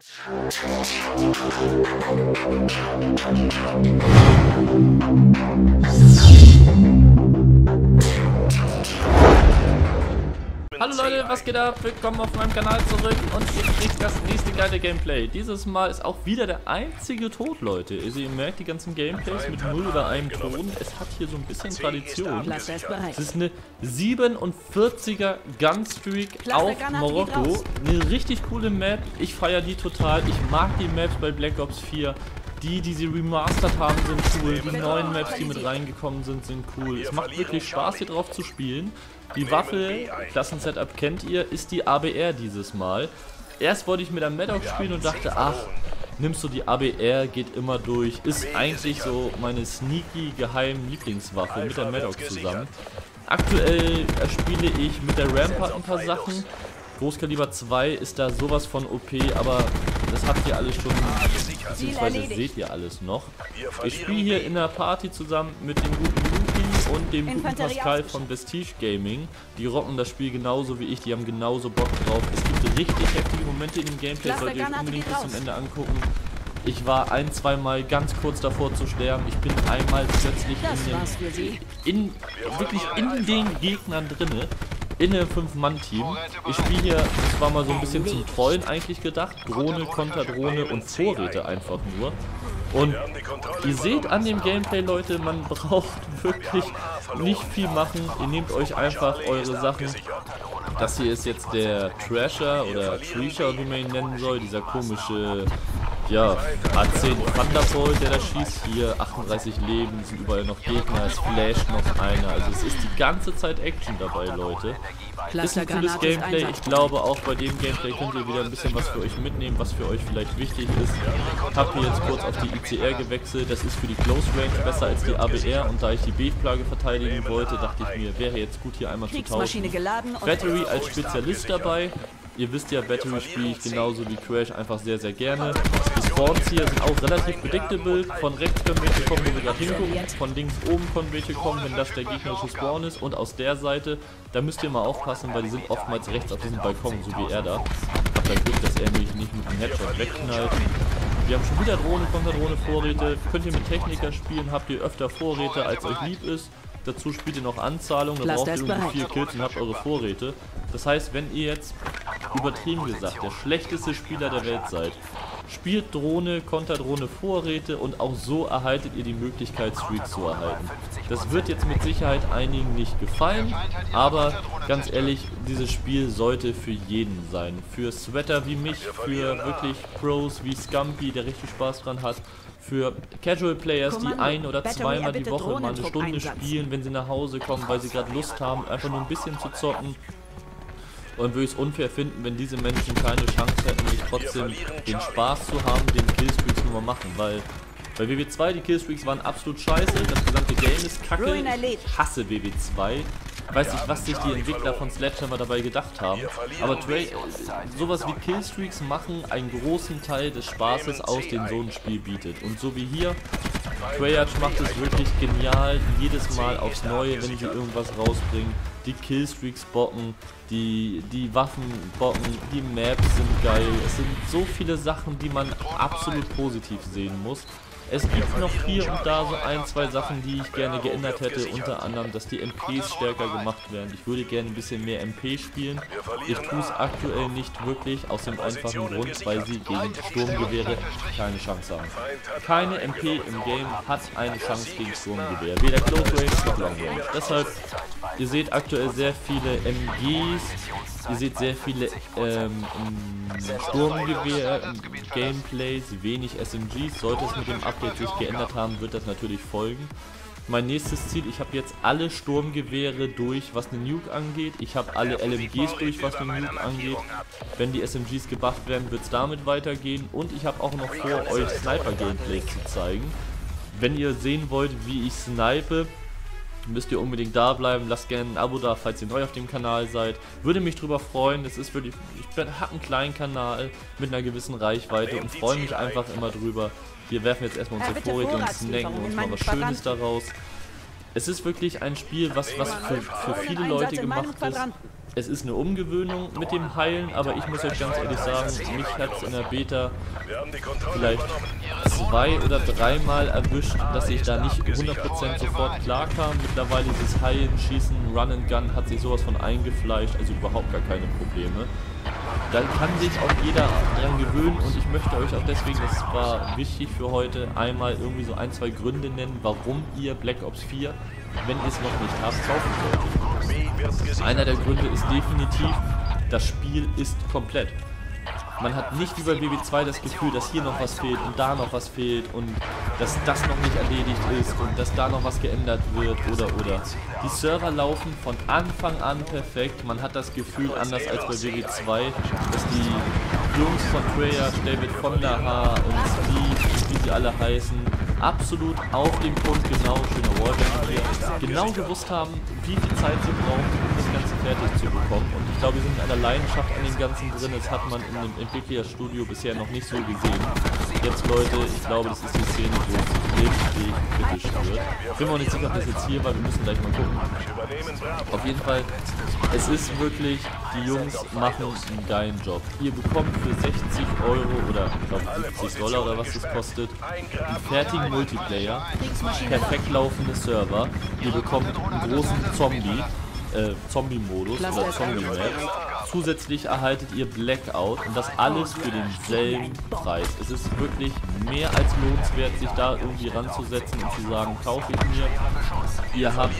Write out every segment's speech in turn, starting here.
Transcrição e Hallo Leute, was geht ab? Willkommen auf meinem Kanal zurück und ihr kriegt das nächste geile Gameplay. Dieses Mal ist auch wieder der einzige Tod, Leute. Also ihr merkt die ganzen Gameplays mit 0 oder einem Ton. Es hat hier so ein bisschen Tradition. Es ist eine 47er Gunstreak auf Marokko. Eine richtig coole Map. Ich feiere die total. Ich mag die Maps bei Black Ops 4. Die, die sie remastert haben, sind cool. Die neuen Maps, die mit reingekommen sind, sind cool. Es macht wirklich Spaß, hier drauf zu spielen. Die Waffe, Klassensetup kennt ihr, ist die ABR dieses Mal. Erst wollte ich mit der Maddox spielen und dachte, ach, nimmst du die ABR, geht immer durch. Ist eigentlich so meine sneaky, geheim Lieblingswaffe mit der Maddox zusammen. Aktuell spiele ich mit der Rampart ein paar Sachen. Großkaliber 2 ist da sowas von OP, aber das habt ihr alles schon, beziehungsweise seht ihr alles noch. Ich spiele hier in der Party zusammen mit dem guten Luki und dem guten Pascal von Vestige Gaming. Die rocken das Spiel genauso wie ich, die haben genauso Bock drauf. Es gibt richtig heftige Momente in dem Gameplay, solltet ihr euch unbedingt bis zum Ende angucken. Ich war ein, zwei Mal ganz kurz davor zu sterben. Ich bin einmal plötzlich in, den, in wirklich in den Gegnern drinne in einem 5-Mann-Team. Ich spiele hier, das war mal so ein bisschen zum Trollen eigentlich gedacht. Drohne, Konterdrohne und Vorräte einfach nur. Und ihr seht an dem Gameplay, Leute, man braucht wirklich nicht viel machen. Ihr nehmt euch einfach eure Sachen. Das hier ist jetzt der Trasher oder Treasure, wie man ihn nennen soll. Dieser komische ja, A10 Thunderbolt, der da schießt. Hier 38 Leben, sind überall noch Gegner, es flasht noch einer. Also es ist die ganze Zeit Action dabei, Leute. Ist ein cooles Gameplay. Ich glaube, auch bei dem Gameplay könnt ihr wieder ein bisschen was für euch mitnehmen, was für euch vielleicht wichtig ist. Ich habe hier jetzt kurz auf die ICR gewechselt. Das ist für die Close Range besser als die ABR. Und da ich die B-Plage verteidigen wollte, dachte ich mir, wäre jetzt gut, hier einmal zu tauschen. Battery als Spezialist dabei. Ihr wisst ja, Battery spiele ich genauso wie Crash einfach sehr, sehr gerne. Die Spawns hier sind auch relativ predictable. Von rechts können welche kommen, wo wir gerade hingucken. Von links oben können welche kommen, wenn das der gegnerische Spawn ist. Und aus der Seite, da müsst ihr mal aufpassen, weil die sind oftmals rechts auf diesem Balkon, so wie er da. Habt da Glück, dass er mich nicht mit dem Headshot wegknallt. Wir haben schon wieder Drohne, Konterdrohne, Vorräte. Könnt ihr mit Techniker spielen, habt ihr öfter Vorräte, als euch lieb ist. Dazu spielt ihr noch Anzahlung, da braucht ihr irgendwie vier Kills und habt eure Vorräte. Das heißt, wenn ihr jetzt, übertrieben gesagt, der schlechteste Spieler der Welt seid, spielt Drohne, Konterdrohne Vorräte und auch so erhaltet ihr die Möglichkeit, Streaks zu erhalten. Das wird jetzt mit Sicherheit einigen nicht gefallen, aber ganz ehrlich, dieses Spiel sollte für jeden sein. Für Sweater wie mich, für wirklich Pros wie Scumpy, der richtig Spaß dran hat, für Casual Players, die ein- oder zweimal die Woche mal eine Stunde spielen, wenn sie nach Hause kommen, weil sie gerade Lust haben, einfach nur ein bisschen zu zocken. Und würde ich es unfair finden, wenn diese Menschen keine Chance hätten, nicht trotzdem den Spaß zu haben, den Killstreaks nur mal machen, weil bei WW2 die Killstreaks waren absolut scheiße, das gesamte Game ist kacke, ich hasse WW2, weiß nicht, was sich die Entwickler von Sledgehammer dabei gedacht haben. Aber Trey, sowas wie Killstreaks machen einen großen Teil des Spaßes aus, den so ein Spiel bietet. Und so wie hier, Treyarch macht es wirklich genial, jedes Mal aufs Neue, wenn sie irgendwas rausbringen. Die Killstreaks bocken, die, die Waffen bocken, die Maps sind geil. Es sind so viele Sachen, die man absolut positiv sehen muss. Es gibt noch hier und da so ein, zwei Sachen, die ich gerne geändert hätte. Unter anderem, dass die MPs stärker gemacht werden. Ich würde gerne ein bisschen mehr MP spielen. Ich tue es aktuell nicht wirklich, aus dem einfachen Grund, weil sie gegen Sturmgewehre keine Chance haben. Keine MP im Game hat eine Chance gegen Sturmgewehr. Weder Close Range noch Long Range. Deshalb, ihr seht aktuell sehr viele MGs, Ihr seht sehr viele ähm, Sturmgewehr-Gameplays, wenig SMGs. Sollte es mit dem Update sich geändert haben, wird das natürlich folgen. Mein nächstes Ziel, ich habe jetzt alle Sturmgewehre durch, was eine Nuke angeht. Ich habe alle LMGs durch, was eine Nuke angeht. Wenn die SMGs gebufft werden, wird es damit weitergehen. Und ich habe auch noch vor, euch Sniper-Gameplays zu zeigen. Wenn ihr sehen wollt, wie ich snipe, müsst ihr unbedingt da bleiben. Lasst gerne ein Abo da, falls ihr neu auf dem Kanal seid. Würde mich drüber freuen. Es ist wirklich, ich habe einen kleinen Kanal mit einer gewissen Reichweite und freue mich einfach immer drüber. Wir werfen jetzt erstmal unsere Vorräte und snacken uns mal was Schönes daraus. Es ist wirklich ein Spiel, was, was für, für viele Leute gemacht ist. Es ist eine Umgewöhnung mit dem Heilen, aber ich muss euch ganz ehrlich sagen, mich hat es in der Beta vielleicht zwei oder dreimal erwischt, dass ich da nicht 100% sofort klar kam. Mittlerweile dieses Heilen, Schießen, Run and Gun hat sich sowas von eingefleischt, also überhaupt gar keine Probleme. Da kann sich auch jeder dran gewöhnen und ich möchte euch auch deswegen, das war wichtig für heute, einmal irgendwie so ein, zwei Gründe nennen, warum ihr Black Ops 4, wenn ihr es noch nicht habt, kaufen solltet. Einer der Gründe ist definitiv, das Spiel ist komplett. Man hat nicht wie bei BB2 das Gefühl, dass hier noch was fehlt und da noch was fehlt und dass das noch nicht erledigt ist und dass da noch was geändert wird oder oder. Die Server laufen von Anfang an perfekt. Man hat das Gefühl, anders als bei BB2, dass die Jungs von Freya, David von der Haar und Steve, wie sie alle heißen, absolut auf dem Punkt genau, schöner Wallbang hier, genau gewusst haben, wie viel Zeit sie brauchen, Ganze fertig zu bekommen. Und ich glaube, wir sind in einer Leidenschaft an dem Ganzen drin. Das hat man in dem Entwicklerstudio bisher noch nicht so gesehen. Jetzt, Leute, ich glaube, das ist die Szene, wo es richtig kritisch wird. Ich bin mir auch nicht sicher, ob das jetzt hier war. Wir müssen gleich mal gucken. Auf jeden Fall, es ist wirklich, die Jungs machen einen geilen Job. Ihr bekommt für 60 Euro oder ich glaube 70 Dollar oder was das kostet, einen fertigen Multiplayer, perfekt laufende Server. Ihr bekommt einen großen Zombie, äh, Zombie-Modus oder Zombie-Map. Zusätzlich erhaltet ihr Blackout und das alles für denselben Preis. Es ist wirklich mehr als lohnenswert, sich da irgendwie ranzusetzen und zu sagen, kaufe ich mir. Ihr habt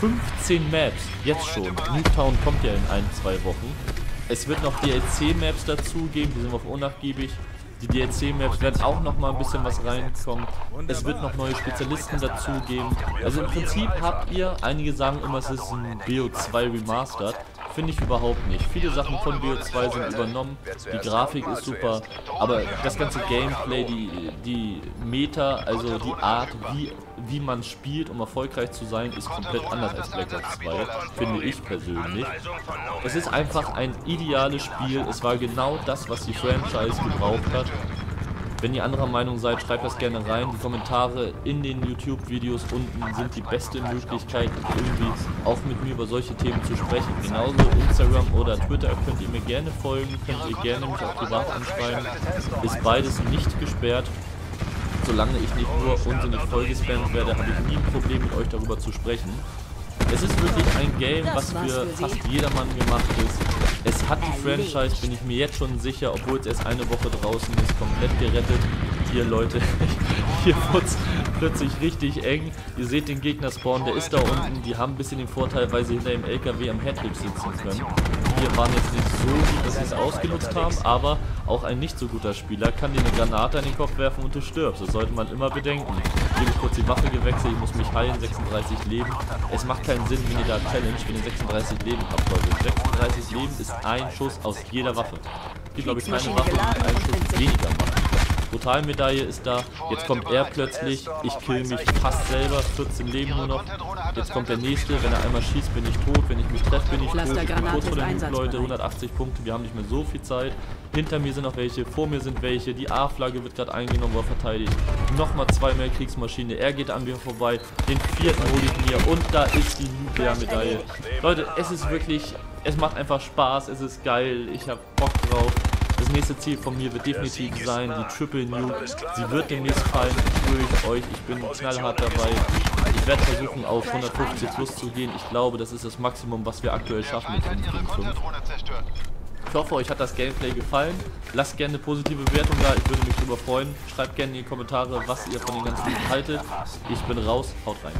15 Maps, jetzt schon. Newtown kommt ja in ein, zwei Wochen. Es wird noch DLC-Maps dazu geben, die sind auf unnachgiebig. Die DLC-Maps werden auch noch mal ein bisschen was reinkommen. Es wird noch neue Spezialisten dazu geben. Also im Prinzip habt ihr, einige sagen immer, es ist ein BO2 Remastered. Finde ich überhaupt nicht. Viele Sachen von BO2 sind übernommen, die Grafik ist super, aber das ganze Gameplay, die, die Meta, also die Art, wie, wie man spielt, um erfolgreich zu sein, ist komplett anders als Black Ops 2, finde ich persönlich. Es ist einfach ein ideales Spiel, es war genau das, was die Franchise gebraucht hat. Wenn ihr anderer Meinung seid, schreibt das gerne rein. Die Kommentare in den YouTube-Videos unten sind die beste Möglichkeit, irgendwie auch mit mir über solche Themen zu sprechen. Genauso Instagram oder Twitter könnt ihr mir gerne folgen, könnt ihr gerne mich auch privat anschreiben. Ist beides nicht gesperrt. Solange ich nicht nur unsinnig vollgespammt werde, habe ich nie ein Problem mit euch darüber zu sprechen. Es ist wirklich ein Game, was für fast jedermann gemacht ist. Es hat die Franchise, bin ich mir jetzt schon sicher, obwohl es erst eine Woche draußen ist, komplett gerettet. Hier, Leute, hier wird es plötzlich richtig eng. Ihr seht den Gegner spawnen, der ist da unten. Die haben ein bisschen den Vorteil, weil sie hinter dem LKW am Headlip sitzen können. Wir waren jetzt nicht so gut, dass sie es ausgenutzt haben, aber auch ein nicht so guter Spieler kann dir eine Granate an den Kopf werfen und du stirbst. Das sollte man immer bedenken. Ich habe kurz die Waffe gewechselt, ich muss mich heilen, 36 Leben. Es macht keinen Sinn, wenn ihr da challenge, wenn ihr 36 Leben habt, Leute. 36 Leben ist ein Schuss aus jeder Waffe. Es gibt, glaube ich, keine Waffe, die einen Schuss weniger macht. Brutalmedaille ist da. Jetzt kommt er plötzlich. Ich kill mich fast selber. 14 Leben nur noch. Jetzt kommt der nächste. Wenn er einmal schießt, bin ich tot. Wenn ich mich treffe, bin ich tot. Ich bin kurz vor dem Leute. 180 Punkte. Wir haben nicht mehr so viel Zeit. Hinter mir sind noch welche. Vor mir sind welche. Die A-Flagge wird gerade eingenommen oder verteidigt. Nochmal zwei mehr Kriegsmaschine. Er geht an mir vorbei. Den vierten hole ich mir. Und da ist die Nuklearmedaille. Leute, es ist wirklich... Es macht einfach Spaß. Es ist geil. Ich habe Bock drauf. Das nächste Ziel von mir wird definitiv sein, die Triple Nuke. Sie wird demnächst fallen, ich euch. Ich bin knallhart dabei. Ich werde versuchen, auf 150 plus zu gehen. Ich glaube, das ist das Maximum, was wir aktuell schaffen mit 5. Ich hoffe, euch hat das Gameplay gefallen. Lasst gerne eine positive Bewertung da, ich würde mich darüber freuen. Schreibt gerne in die Kommentare, was ihr von den ganzen haltet. Ich bin raus, haut rein.